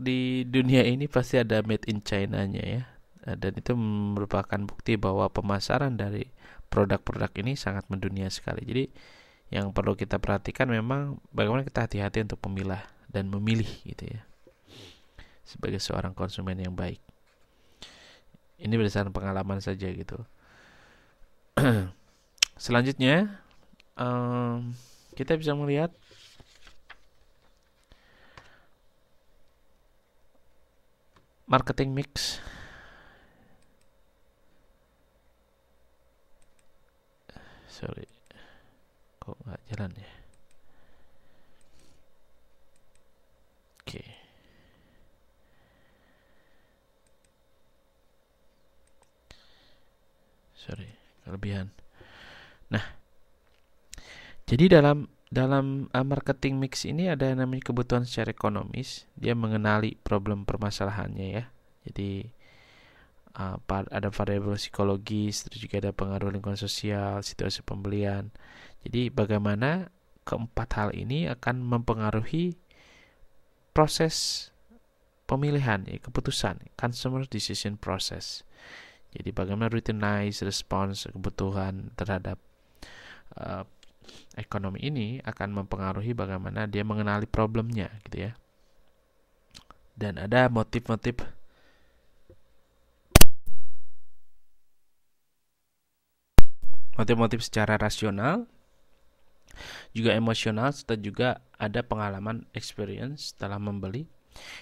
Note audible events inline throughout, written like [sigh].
di dunia ini pasti ada made in China-nya ya. Eh, dan itu merupakan bukti bahwa pemasaran dari produk-produk ini sangat mendunia sekali. Jadi yang perlu kita perhatikan memang bagaimana kita hati-hati untuk memilah dan memilih gitu ya. Sebagai seorang konsumen yang baik. Ini berdasarkan pengalaman saja gitu. [clears throat] Selanjutnya um, kita bisa melihat marketing mix. Sorry kok nggak jalan ya? Oke. Sorry kelebihan. Nah jadi dalam dalam uh, marketing mix ini ada yang namanya kebutuhan secara ekonomis. Dia mengenali problem permasalahannya ya. Jadi uh, ada variabel psikologis, terus juga ada pengaruh lingkungan sosial, situasi pembelian. Jadi bagaimana keempat hal ini akan mempengaruhi proses pemilihan, ya, keputusan, consumer decision process. Jadi bagaimana routinize response kebutuhan terhadap uh, ekonomi ini akan mempengaruhi bagaimana dia mengenali problemnya gitu ya. Dan ada motif-motif motif-motif secara rasional juga emosional serta juga ada pengalaman experience setelah membeli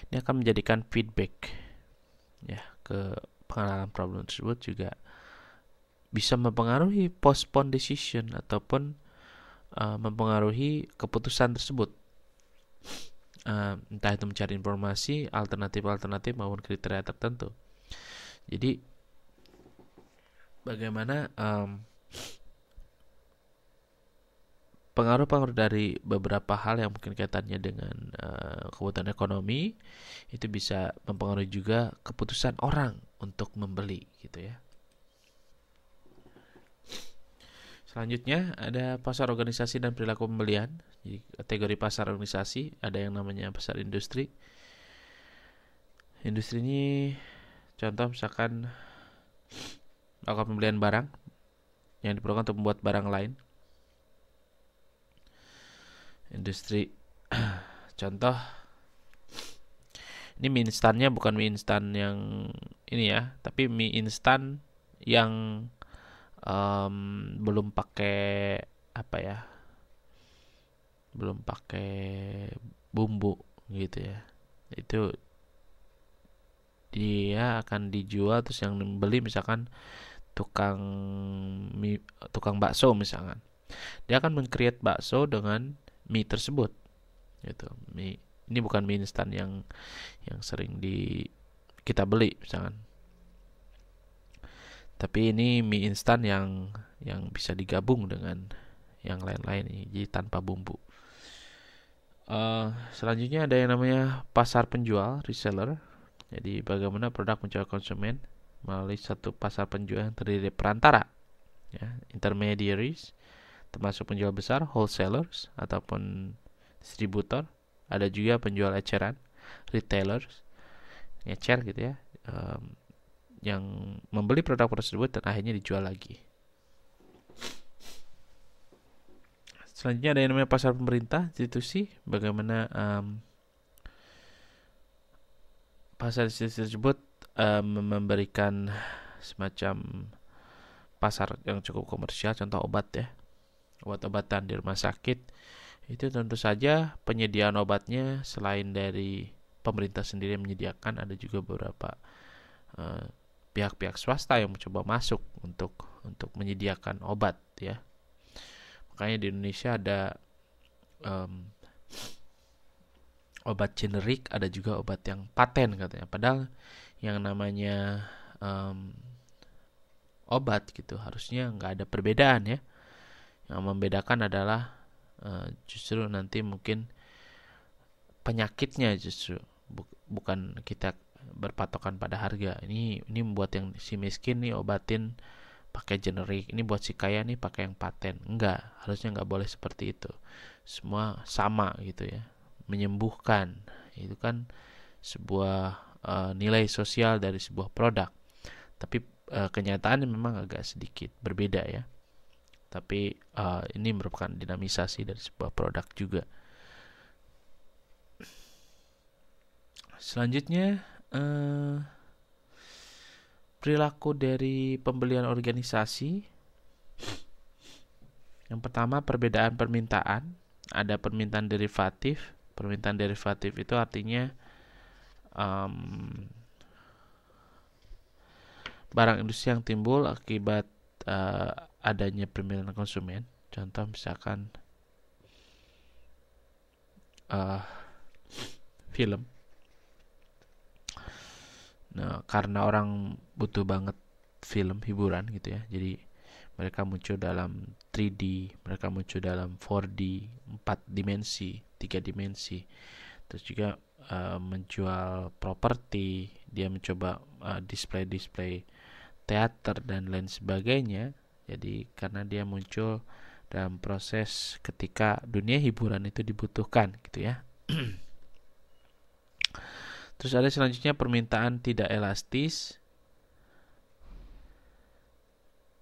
ini akan menjadikan feedback ya ke pengalaman problem tersebut juga bisa mempengaruhi postpone decision ataupun uh, mempengaruhi keputusan tersebut. Uh, entah itu mencari informasi, alternatif-alternatif maupun kriteria tertentu. Jadi bagaimana pengaruh-pengaruh dari beberapa hal yang mungkin kaitannya dengan uh, kebutuhan ekonomi itu bisa mempengaruhi juga keputusan orang untuk membeli gitu ya. Selanjutnya ada pasar organisasi dan perilaku pembelian. Jadi kategori pasar organisasi ada yang namanya pasar industri. Industri ini contoh misalkan melakukan pembelian barang yang diperlukan untuk membuat barang lain. Industri [clears throat] contoh ini mie instannya bukan mie instan yang ini ya, tapi mie instan yang um, belum pakai apa ya belum pakai bumbu gitu ya. Itu dia akan dijual terus yang beli misalkan tukang mie, tukang bakso misalkan. Dia akan mengcreate bakso dengan mie tersebut gitu. Mie ini bukan mie instan yang yang sering di kita beli misalkan tapi ini mie instan yang yang bisa digabung dengan yang lain-lain jadi tanpa bumbu. Uh, selanjutnya ada yang namanya pasar penjual reseller. Jadi bagaimana produk menjual konsumen melalui satu pasar penjual yang terdiri dari perantara ya intermediaries termasuk penjual besar wholesalers ataupun distributor. Ada juga penjual eceran retailers ngecer gitu ya. Um, yang membeli produk tersebut dan akhirnya dijual lagi. Selanjutnya ada yang namanya pasar pemerintah institusi, bagaimana um, pasar institusi tersebut um, memberikan semacam pasar yang cukup komersial, contoh obat ya, obat-obatan di rumah sakit itu tentu saja penyediaan obatnya selain dari pemerintah sendiri yang menyediakan ada juga beberapa uh, pihak-pihak swasta yang mencoba masuk untuk untuk menyediakan obat ya. Makanya di Indonesia ada um, obat generik ada juga obat yang paten katanya. Padahal yang namanya um, obat gitu harusnya nggak ada perbedaan ya. Yang membedakan adalah uh, justru nanti mungkin penyakitnya justru bukan kita berpatokan pada harga ini ini membuat yang si miskin nih obatin pakai generik ini buat si kaya nih pakai yang paten enggak harusnya enggak boleh seperti itu semua sama gitu ya menyembuhkan itu kan sebuah uh, nilai sosial dari sebuah produk. Tapi uh, kenyataannya memang agak sedikit berbeda ya. Tapi uh, ini merupakan dinamisasi dari sebuah produk juga. Selanjutnya uh, perilaku dari pembelian organisasi. Yang pertama perbedaan permintaan, ada permintaan derivatif. Permintaan derivatif itu artinya um, barang industri yang timbul akibat uh, adanya permintaan konsumen. Contoh misalkan uh, film. Nah, karena orang butuh banget film hiburan gitu ya. Jadi mereka muncul dalam 3D, mereka muncul dalam 4D, 4 dimensi, 3 dimensi. Terus juga uh, menjual properti, dia mencoba uh, display-display teater dan lain sebagainya. Jadi karena dia muncul dalam proses ketika dunia hiburan itu dibutuhkan gitu ya. [clears throat] Terus ada selanjutnya permintaan tidak elastis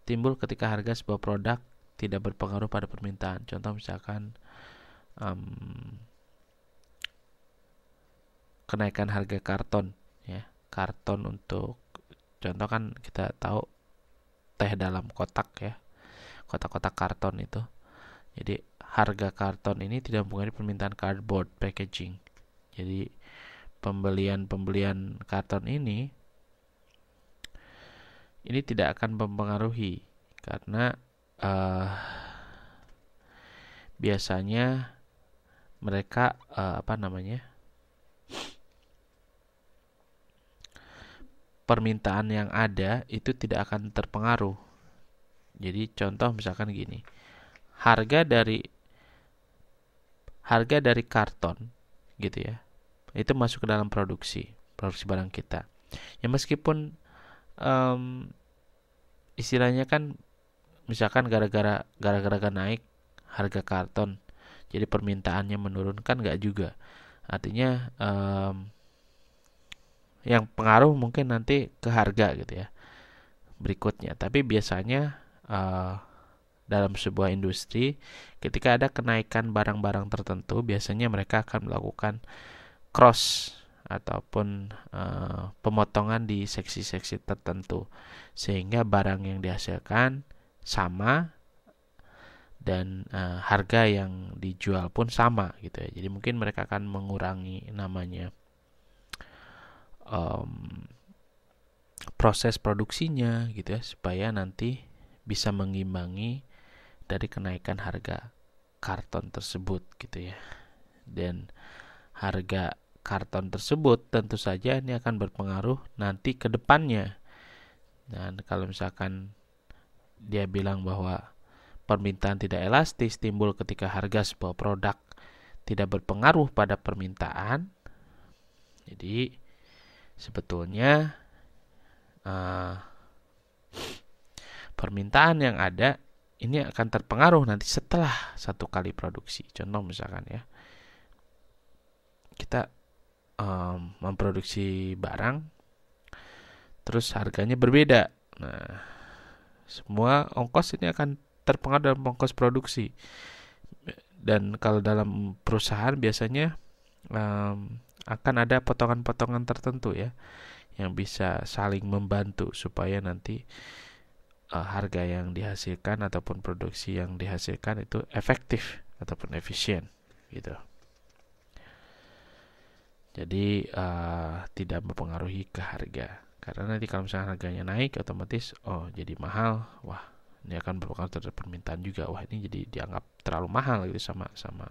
timbul ketika harga sebuah produk tidak berpengaruh pada permintaan. Contoh misalkan um, kenaikan harga karton, ya karton untuk contoh kan kita tahu teh dalam kotak ya, kotak-kotak karton itu. Jadi harga karton ini tidak mempengaruhi permintaan cardboard packaging. Jadi pembelian-pembelian karton ini ini tidak akan mempengaruhi karena uh, biasanya mereka uh, apa namanya permintaan yang ada itu tidak akan terpengaruh. Jadi contoh misalkan gini, harga dari harga dari karton gitu ya, itu masuk ke dalam produksi produksi barang kita. Ya meskipun um, istilahnya kan misalkan gara-gara gara-gara naik harga karton jadi permintaannya menurun kan nggak juga artinya um, yang pengaruh mungkin nanti ke harga gitu ya berikutnya tapi biasanya uh, dalam sebuah industri ketika ada kenaikan barang-barang tertentu biasanya mereka akan melakukan cross ataupun uh, pemotongan di seksi-seksi tertentu. Sehingga barang yang dihasilkan sama dan uh, harga yang dijual pun sama gitu ya. Jadi mungkin mereka akan mengurangi namanya um, proses produksinya gitu ya. Supaya nanti bisa mengimbangi dari kenaikan harga karton tersebut gitu ya. Dan harga karton tersebut tentu saja ini akan berpengaruh nanti ke depannya. Dan kalau misalkan dia bilang bahwa permintaan tidak elastis timbul ketika harga sebuah produk tidak berpengaruh pada permintaan. Jadi sebetulnya uh, permintaan yang ada ini akan terpengaruh nanti setelah satu kali produksi. Contoh misalkan ya, kita um, memproduksi barang terus harganya berbeda. Nah, semua ongkos ini akan terpengaruh dalam ongkos produksi. Dan kalau dalam perusahaan biasanya um, akan ada potongan-potongan tertentu ya yang bisa saling membantu supaya nanti uh, harga yang dihasilkan ataupun produksi yang dihasilkan itu efektif ataupun efisien gitu. Jadi uh, tidak mempengaruhi ke harga. Karena nanti kalau misalnya harganya naik otomatis oh jadi mahal. Wah, ini akan berpengaruh terhadap permintaan juga. Wah, ini jadi dianggap terlalu mahal gitu sama sama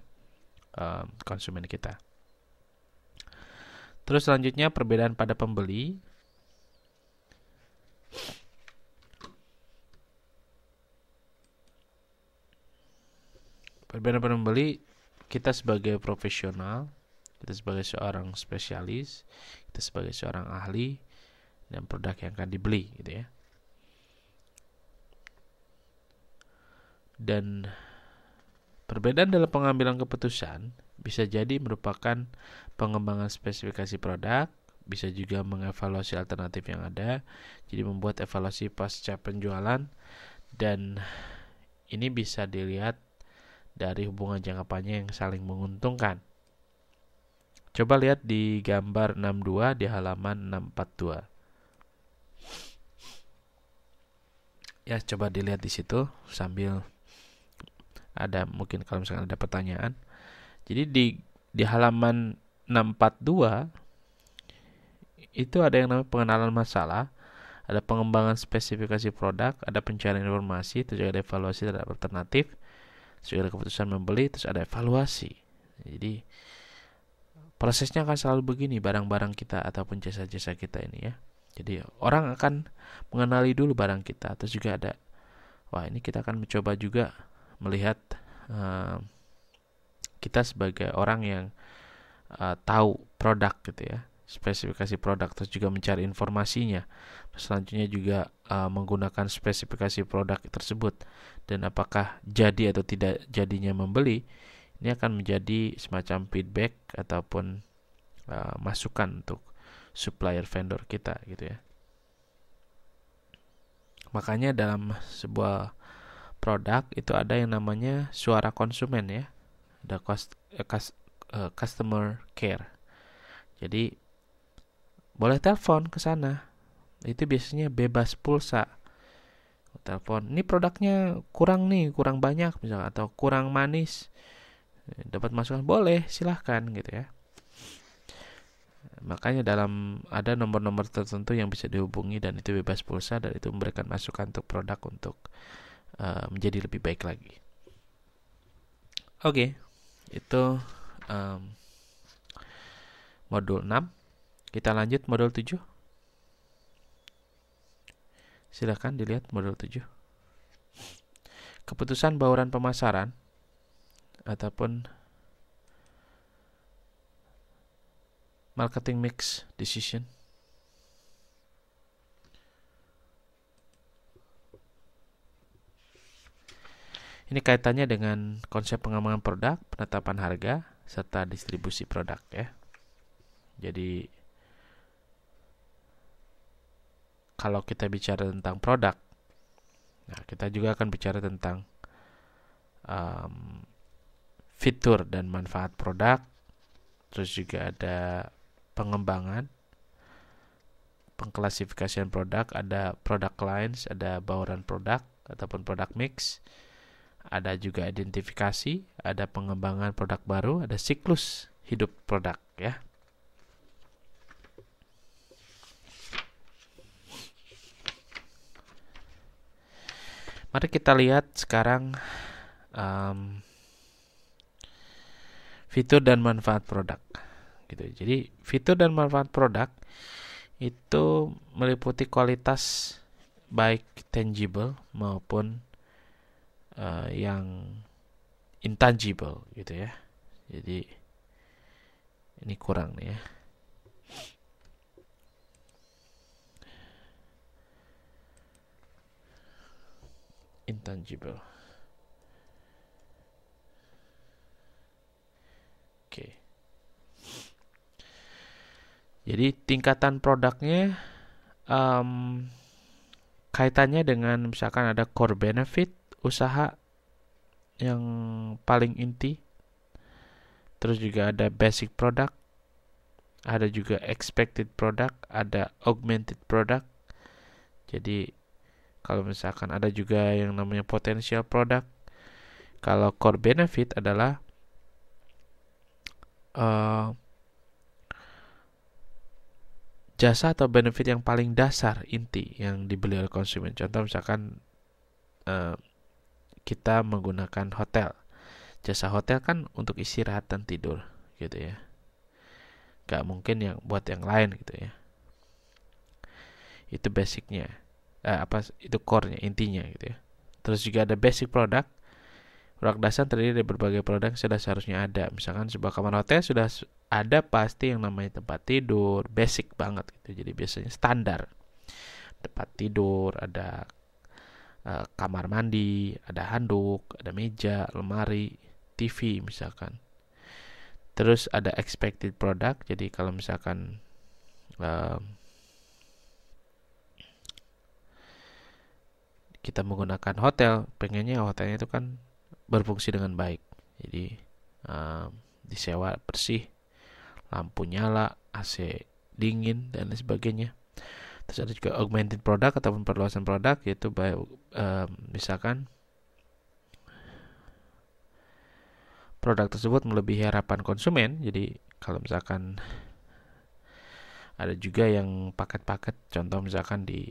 uh, konsumen kita. Terus selanjutnya perbedaan pada pembeli. Perbedaan pada pembeli kita sebagai profesional kita sebagai seorang spesialis, kita sebagai seorang ahli dan produk yang akan dibeli gitu ya. Dan perbedaan dalam pengambilan keputusan bisa jadi merupakan pengembangan spesifikasi produk, bisa juga mengevaluasi alternatif yang ada, jadi membuat evaluasi pasca penjualan dan ini bisa dilihat dari hubungan jangka panjang yang saling menguntungkan. Coba lihat di gambar 62 di halaman 642. Ya, coba dilihat di situ sambil ada mungkin kalau misalkan ada pertanyaan. Jadi di di halaman 642 itu ada yang namanya pengenalan masalah, ada pengembangan spesifikasi produk, ada pencarian informasi, terus ada evaluasi terhadap alternatif, terus ada keputusan membeli, terus ada evaluasi. Jadi prosesnya akan selalu begini barang-barang kita ataupun jasa-jasa kita ini ya. Jadi orang akan mengenali dulu barang kita, terus juga ada wah ini kita akan mencoba juga melihat uh, kita sebagai orang yang uh, tahu produk gitu ya, spesifikasi produk, terus juga mencari informasinya. Selanjutnya juga uh, menggunakan spesifikasi produk tersebut dan apakah jadi atau tidak jadinya membeli ini akan menjadi semacam feedback ataupun uh, masukan untuk supplier vendor kita gitu ya. Makanya dalam sebuah produk itu ada yang namanya suara konsumen ya. Ada cost, uh, uh, customer care. Jadi boleh telepon ke sana. Itu biasanya bebas pulsa. Telepon, ini produknya kurang nih, kurang banyak misalnya atau kurang manis dapat masukan boleh silahkan gitu ya. Makanya dalam ada nomor-nomor tertentu yang bisa dihubungi dan itu bebas pulsa dan itu memberikan masukan untuk produk untuk uh, menjadi lebih baik lagi. Oke okay, itu um, modul 6 kita lanjut modul 7 silahkan dilihat modul 7 keputusan bauran pemasaran ataupun marketing mix decision. Ini kaitannya dengan konsep pengembangan produk, penetapan harga, serta distribusi produk ya. Jadi kalau kita bicara tentang produk, nah kita juga akan bicara tentang um, fitur dan manfaat produk. Terus juga ada pengembangan pengklasifikasian produk ada product lines ada bauran produk ataupun produk mix. Ada juga identifikasi ada pengembangan produk baru ada siklus hidup produk ya. Mari kita lihat sekarang um, fitur dan manfaat produk. Gitu. Jadi fitur dan manfaat produk itu meliputi kualitas baik tangible maupun uh, yang intangible gitu ya. Jadi ini kurang nih ya. Intangible Oke. Jadi tingkatan produknya um, kaitannya dengan misalkan ada core benefit usaha yang paling inti. Terus juga ada basic product, ada juga expected product, ada augmented product. Jadi kalau misalkan ada juga yang namanya potential product. Kalau core benefit adalah uh, jasa atau benefit yang paling dasar inti yang dibeli oleh konsumen. Contoh misalkan uh, kita menggunakan hotel, jasa hotel kan untuk istirahat dan tidur, gitu ya. Gak mungkin yang buat yang lain gitu ya. Itu basicnya, uh, apa itu core-nya intinya gitu ya. Terus juga ada basic product Produk dasar terdiri dari berbagai produk yang sudah seharusnya ada. Misalkan sebuah kamar hotel sudah ada pasti yang namanya tempat tidur, basic banget gitu. Jadi biasanya standar. Tempat tidur, ada uh, kamar mandi, ada handuk, ada meja, lemari, TV misalkan. terus ada expected product jadi kalau misalkan um, kita menggunakan hotel pengennya hotelnya itu kan berfungsi dengan baik jadi um, disewa bersih lampu nyala AC dingin dan lain sebagainya terus ada juga augmented product ataupun perluasan produk yaitu um, misalkan produk tersebut melebihi harapan konsumen. Jadi kalau misalkan ada juga yang paket-paket, contoh misalkan di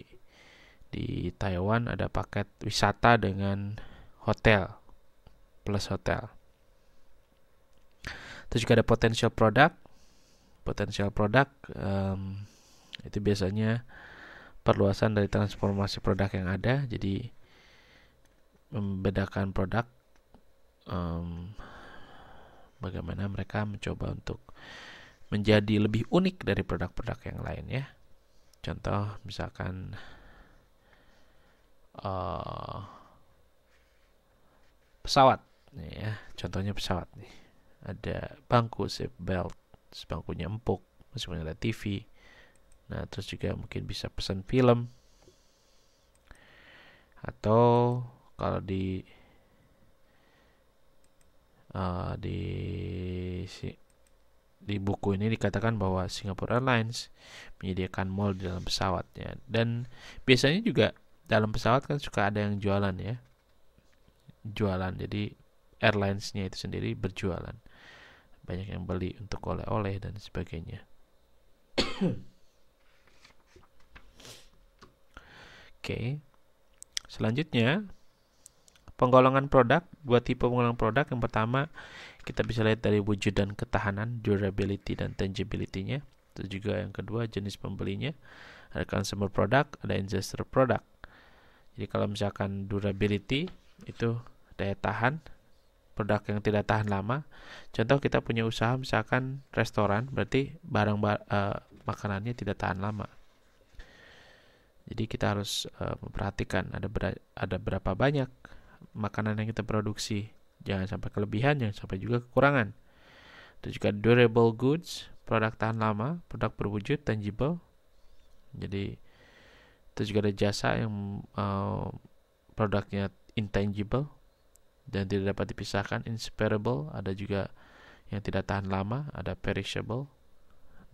di Taiwan ada paket wisata dengan hotel plus hotel. Terus juga ada potential produk. Potential produk um, itu biasanya perluasan dari transformasi produk yang ada. Jadi membedakan produk um, bagaimana mereka mencoba untuk menjadi lebih unik dari produk-produk yang lain ya. Contoh misalkan uh, pesawat nih ya, contohnya pesawat nih. Ada bangku seat belt, bangkunya empuk, meskipun ada TV. Nah, terus juga mungkin bisa pesan film. Atau kalau di uh, di si, di buku ini dikatakan bahwa Singapore Airlines menyediakan mall di dalam pesawatnya dan biasanya juga dalam pesawat kan suka ada yang jualan ya jualan jadi airlinesnya itu sendiri berjualan banyak yang beli untuk oleh-oleh dan sebagainya [coughs] oke okay. selanjutnya Penggolongan produk, dua tipe penggolongan produk. Yang pertama, kita bisa lihat dari wujud dan ketahanan, durability dan tangibility-nya. Itu juga yang kedua, jenis pembelinya. Ada consumer product, ada investor product. Jadi kalau misalkan durability itu daya tahan, produk yang tidak tahan lama. Contoh kita punya usaha misalkan restoran, berarti barang uh, makanannya tidak tahan lama. Jadi kita harus uh, memperhatikan ada ber ada berapa banyak makanan yang kita produksi. Jangan sampai kelebihan, jangan sampai juga kekurangan. Itu juga durable goods, produk tahan lama, produk berwujud, tangible. Jadi itu juga ada jasa yang uh, produknya intangible dan tidak dapat dipisahkan, inseparable. Ada juga yang tidak tahan lama, ada perishable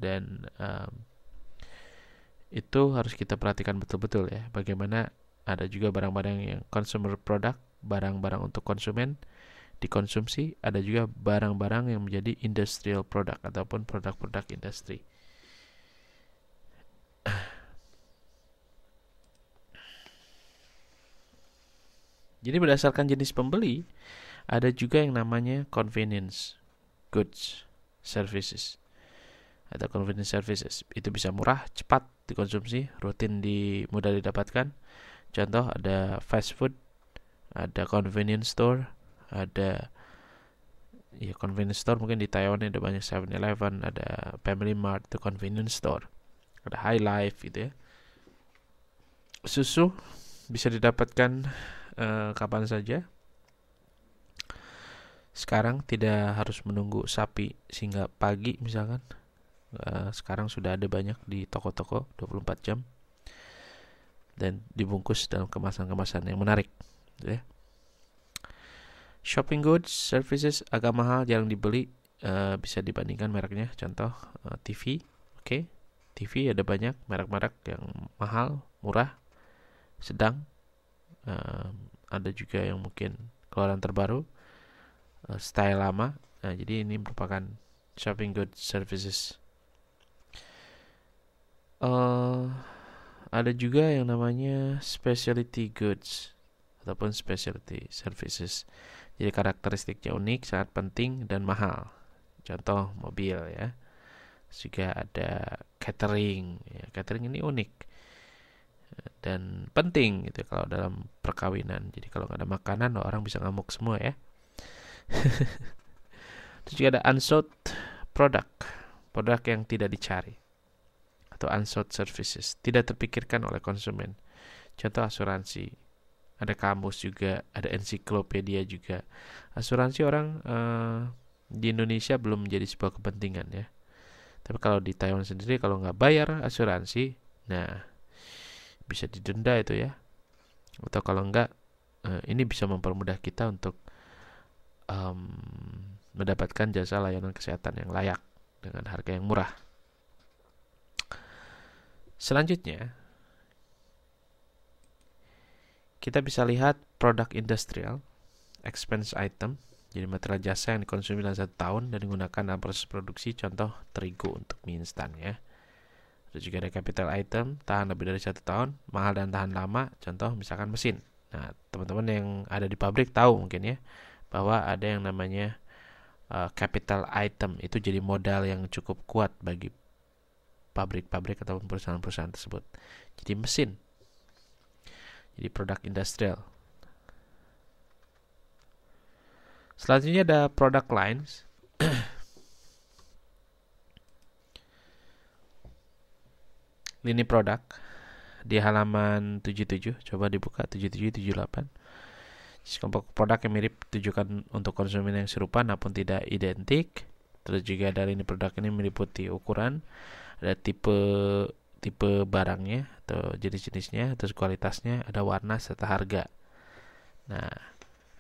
dan um, itu harus kita perhatikan betul-betul ya. Bagaimana ada juga barang-barang yang consumer product barang-barang untuk konsumen dikonsumsi, ada juga barang-barang yang menjadi industrial product ataupun produk-produk industri. Jadi berdasarkan jenis pembeli, ada juga yang namanya convenience goods services atau convenience services. Itu bisa murah, cepat dikonsumsi, rutin di mudah didapatkan. Contoh ada fast food ada convenience store ada ya convenience store mungkin di Taiwan ada banyak 7-Eleven ada Family Mart itu convenience store ada High Life gitu ya susu bisa didapatkan uh, kapan saja sekarang tidak harus menunggu sapi sehingga pagi misalkan uh, sekarang sudah ada banyak di toko-toko 24 jam dan dibungkus dalam kemasan-kemasan yang menarik ya. Shopping goods, services agak mahal, jarang dibeli, uh, bisa dibandingkan mereknya. Contoh uh, eh, TV, oke, okay. TV ada banyak merek-merek yang mahal, murah, sedang. Ada juga yang mungkin keluaran terbaru, uh, style lama. Nah, jadi ini merupakan shopping goods services. Uh, ada juga yang namanya specialty goods ataupun specialty services. Jadi karakteristiknya unik, sangat penting dan mahal. Contoh mobil ya. Juga ada catering. Ya, catering ini unik dan penting gitu kalau dalam perkawinan. Jadi kalau nggak ada makanan orang bisa ngamuk semua ya. [laughs] Terus juga ada unsought product, produk yang tidak dicari atau unsought services, tidak terpikirkan oleh konsumen. Contoh asuransi, ada kamus juga, ada ensiklopedia juga. Asuransi orang uh, di Indonesia belum menjadi sebuah kepentingan ya. Tapi kalau di Taiwan sendiri kalau nggak bayar asuransi, nah bisa didenda itu ya. Atau kalau nggak, eh, ini bisa mempermudah kita untuk um, mendapatkan jasa layanan kesehatan yang layak dengan harga yang murah. Selanjutnya, kita bisa lihat produk industrial, expense item, jadi material jasa yang dikonsumsi dalam satu tahun dan digunakan dalam proses produksi, contoh terigu untuk mie instan ya. Terus juga ada capital item, tahan lebih dari satu tahun, mahal dan tahan lama, contoh misalkan mesin. Nah, teman-teman yang ada di pabrik tahu mungkin ya, bahwa ada yang namanya uh, capital item, itu jadi modal yang cukup kuat bagi pabrik-pabrik ataupun perusahaan-perusahaan tersebut. Jadi mesin, jadi produk industrial. Selanjutnya ada product lines. Lini produk di halaman 77. Coba dibuka 7778. Kelompok produk yang mirip tujukan untuk konsumen yang serupa namun tidak identik. Terus juga dari ini produk ini meliputi ukuran, ada tipe tipe barangnya atau jenis-jenisnya, terus kualitasnya, ada warna serta harga. Nah,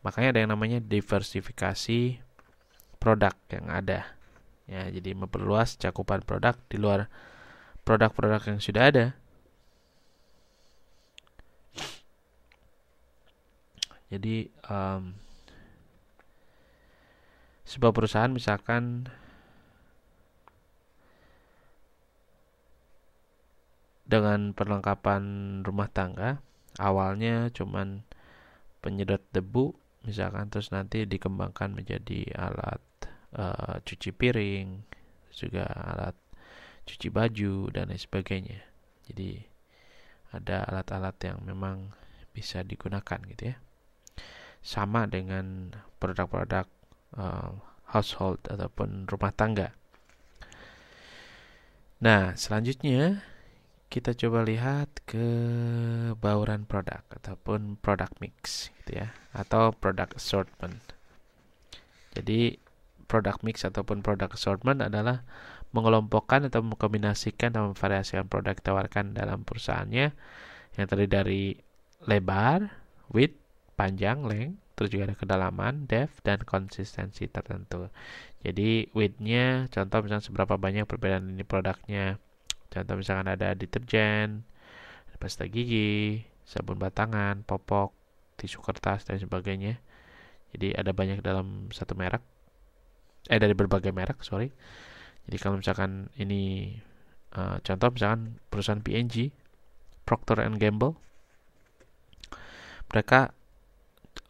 Makanya ada yang namanya diversifikasi produk yang ada. Ya, jadi memperluas cakupan produk di luar produk-produk yang sudah ada. Jadi um, sebuah perusahaan misalkan dengan perlengkapan rumah tangga awalnya cuman penyedot debu misalkan terus nanti dikembangkan menjadi alat uh, cuci piring juga alat cuci baju dan lain sebagainya. Jadi ada alat-alat yang memang bisa digunakan gitu ya. Sama dengan produk-produk uh, household ataupun rumah tangga. Nah selanjutnya kita coba lihat ke bauran produk ataupun product mix gitu ya atau product assortment. Jadi product mix ataupun product assortment adalah mengelompokkan atau mengkombinasikan dan memvariasikan produk ditawarkan dalam perusahaannya yang terdiri dari lebar, width, panjang, length, terus juga ada kedalaman, depth, dan konsistensi tertentu. Jadi width-nya, contoh misalnya seberapa banyak perbedaan ini produknya, Contoh misalkan ada deterjen, pasta gigi, sabun batangan, popok, tisu kertas dan sebagainya. Jadi ada banyak dalam satu merek. Eh dari berbagai merek, sorry. Jadi kalau misalkan ini uh, contoh misalkan perusahaan PNG, Procter and Gamble, mereka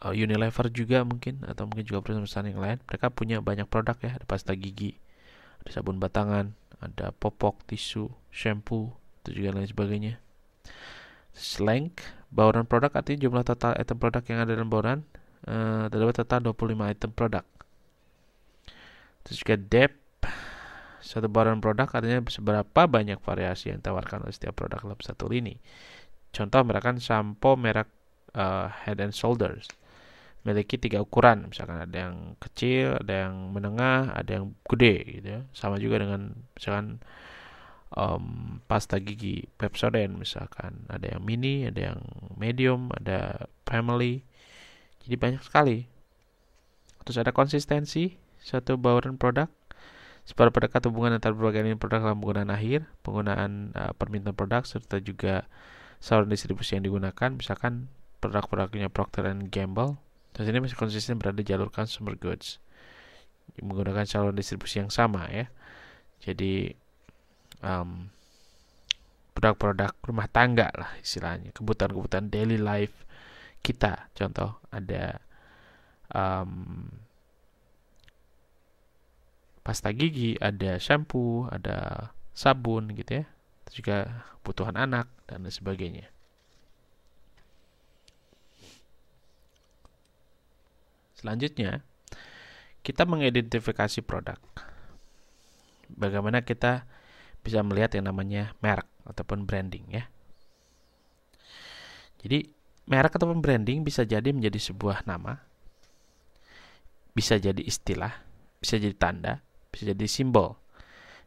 uh, Unilever juga mungkin atau mungkin juga perusahaan-perusahaan yang lain, mereka punya banyak produk ya, ada pasta gigi, ada sabun batangan, ada popok, tisu, shampoo, itu juga lain sebagainya. Slang, bauran produk artinya jumlah total item produk yang ada dalam bauran uh, terdapat total 25 item produk. Terus juga depth, satu bauran produk artinya seberapa banyak variasi yang ditawarkan oleh setiap produk dalam satu lini. Contoh mereka sampo merek uh, Head and Shoulders. Memiliki tiga ukuran. Misalkan ada yang kecil ada yang menengah ada yang gede gitu ya. Sama juga dengan misalkan um, pasta gigi Pepsodent misalkan. Ada yang mini ada yang medium ada family. Jadi banyak sekali. Terus ada konsistensi satu bauran produk seperti pendekat hubungan antara berbagai ini produk dalam penggunaan akhir penggunaan uh, permintaan produk serta juga saluran distribusi yang digunakan misalkan produk-produknya Procter Gamble dan ini masih konsisten berada di jalur consumer goods menggunakan calon distribusi yang sama ya. Jadi um, produk-produk rumah tangga lah istilahnya, kebutuhan-kebutuhan daily life kita. Contoh ada um, pasta gigi, ada shampoo, ada sabun gitu ya. Terus juga kebutuhan anak dan sebagainya. Selanjutnya, kita mengidentifikasi produk. Bagaimana kita bisa melihat yang namanya merek ataupun branding ya. Jadi, merek ataupun branding bisa jadi menjadi sebuah nama, bisa jadi istilah, bisa jadi tanda, bisa jadi simbol.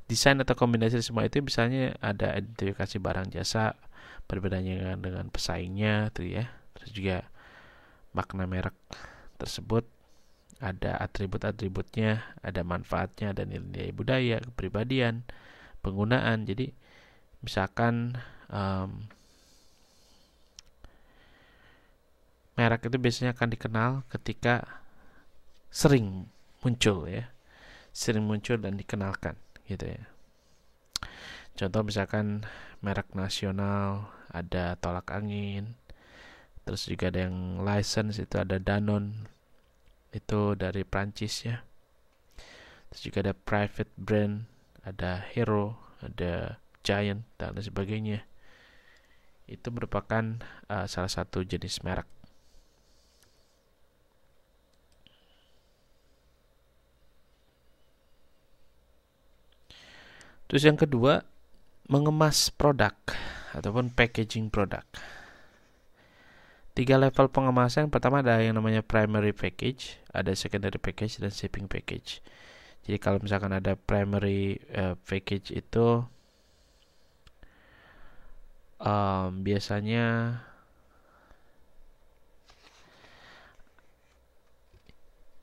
Desain atau kombinasi semua itu misalnya ada identifikasi barang jasa, perbedaannya dengan pesaingnya, tuh ya. Terus juga makna merek tersebut ada atribut-atributnya, ada manfaatnya, ada nilai-nilai budaya, kepribadian, penggunaan. Jadi misalkan um, merek itu biasanya akan dikenal ketika sering muncul ya, sering muncul dan dikenalkan gitu ya. Contoh misalkan merek nasional ada tolak angin, terus juga ada yang license itu ada Danone itu dari Prancis ya. Terus juga ada private brand, ada Hero, ada Giant dan lain sebagainya. Itu merupakan uh, salah satu jenis merek. Terus yang kedua, mengemas produk ataupun packaging produk. Tiga level pengemasan, pertama ada yang namanya primary package, ada secondary package dan shipping package. Jadi kalau misalkan ada primary uh, package itu um, biasanya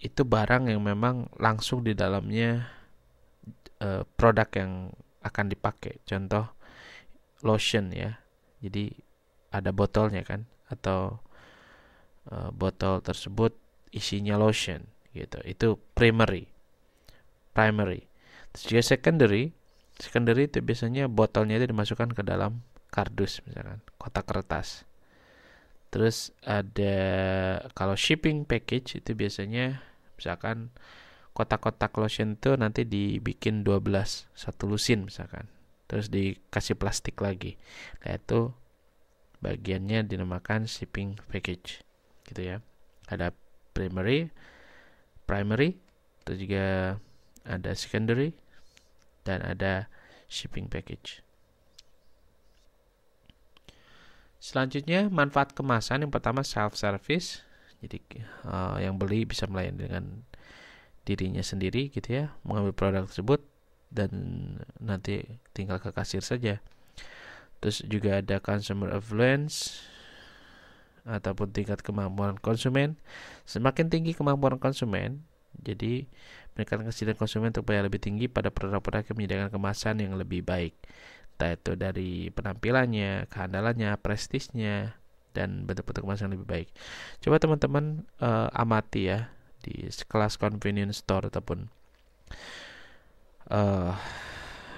itu barang yang memang langsung di dalamnya uh, produk yang akan dipakai. Contoh lotion ya. Jadi ada botolnya kan atau uh, botol tersebut isinya lotion gitu. Itu primary. Primary. Terus juga secondary. Secondary itu biasanya botolnya itu dimasukkan ke dalam kardus misalkan, kotak kertas. Terus ada kalau shipping package itu biasanya misalkan kotak-kotak lotion itu nanti dibikin 12 satu lusin misalkan. Terus dikasih plastik lagi. Nah itu bagiannya dinamakan shipping package gitu ya. Ada primary primary terus juga ada secondary dan ada shipping package. Selanjutnya manfaat kemasan. Yang pertama self service jadi uh, yang beli bisa melayani dengan dirinya sendiri gitu ya mengambil produk tersebut dan nanti tinggal ke kasir saja. Terus juga ada consumer affluence ataupun tingkat kemampuan konsumen. Semakin tinggi kemampuan konsumen jadi meningkatkan kesadaran konsumen supaya lebih tinggi pada produk-produk yang menyediakan kemasan yang lebih baik. Entah itu dari penampilannya kehandalannya prestisnya dan bentuk-bentuk kemasan yang lebih baik. Coba teman-teman uh, amati ya di kelas convenience store ataupun uh,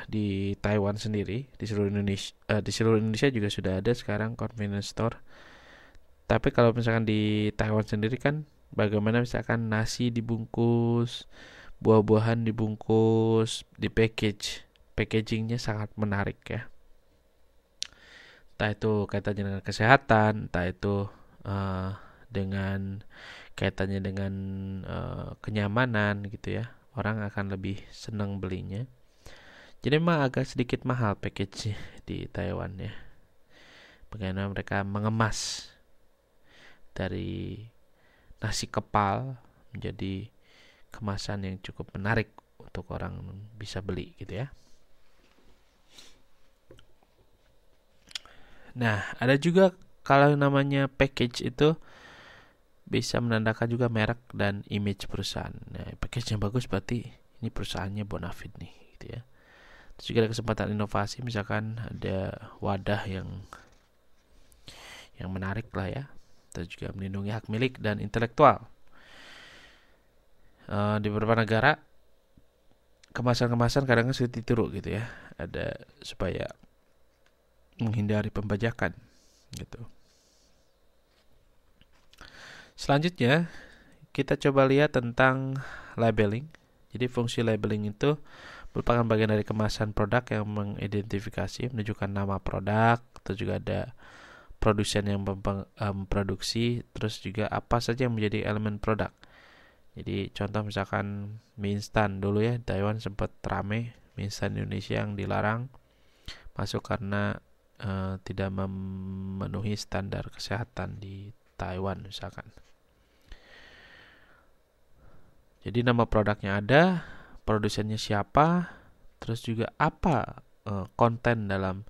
di Taiwan sendiri di seluruh Indonesia uh, di seluruh Indonesia juga sudah ada sekarang convenience store. Tapi kalau misalkan di Taiwan sendiri kan bagaimana misalkan nasi dibungkus buah-buahan dibungkus di package packagingnya sangat menarik ya. Entah itu kaitannya dengan kesehatan entah itu uh, dengan kaitannya dengan uh, kenyamanan gitu ya. Orang akan lebih senang belinya. Jadi memang agak sedikit mahal package [laughs] di Taiwan ya. Bagaimana mereka mengemas dari nasi kepal menjadi kemasan yang cukup menarik untuk orang bisa beli gitu ya. Nah ada juga kalau namanya package itu bisa menandakan juga merek dan image perusahaan. Nah, package yang bagus berarti ini perusahaannya bonafit nih, gitu ya. Terus juga ada kesempatan inovasi, misalkan ada wadah yang yang menarik lah ya. Terus juga melindungi hak milik dan intelektual. Uh, di beberapa negara kemasan-kemasan kadang sulit ditiru gitu ya. Ada supaya menghindari pembajakan gitu. Selanjutnya, kita coba lihat tentang labeling. Jadi fungsi labeling itu merupakan bagian dari kemasan produk yang mengidentifikasi, menunjukkan nama produk, atau juga ada produsen yang memproduksi, terus juga apa saja yang menjadi elemen produk. Jadi contoh misalkan mie instan dulu ya, Taiwan sempat rame mie instan Indonesia yang dilarang masuk karena uh, tidak memenuhi standar kesehatan di Taiwan misalkan. Jadi nama produknya ada, produsennya siapa, terus juga apa uh, konten dalam